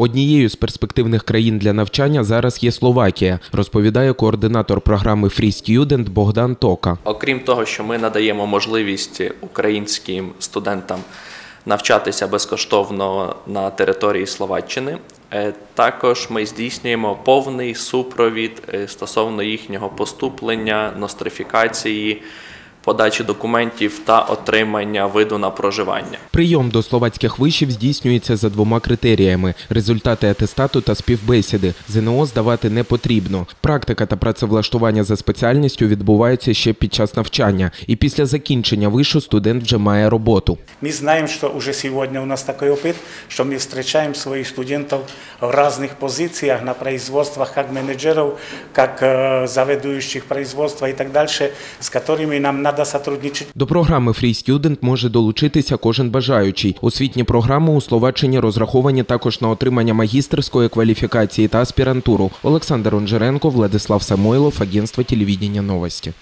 Однією з перспективних країн для навчання зараз є Словакія, розповідає координатор програми Free Student Богдан Тока. Окрім того, що ми надаємо можливість українським студентам навчатися безкоштовно на території Словаччини, е, також ми здійснюємо повний супровід е, стосовно їхнього поступлення, нострифікації, подачі документів та отримання виду на проживання. Прийом до словацьких вишів здійснюється за двома критеріями: результати атестату та співбесіди. ЗНО здавати не потрібно. Практика та працевлаштування за спеціальністю відбуваються ще під час навчання, і після закінчення вишу студент вже має роботу. Мы знаем, что уже сегодня у нас такой опыт, что мы встречаем своих студентов в разных позициях на производствах, как менеджеров, как э, заведующих производства и так дальше, с которыми нам надо сотрудничать. До програми Free Student може долучитися кожен бажаючий. Освітні програми у Словаччині розраховані також на отримання магістерської кваліфікації та аспірантуру. Олександр Онжеренко, Владислав Самойлов, агентство телевідення новості.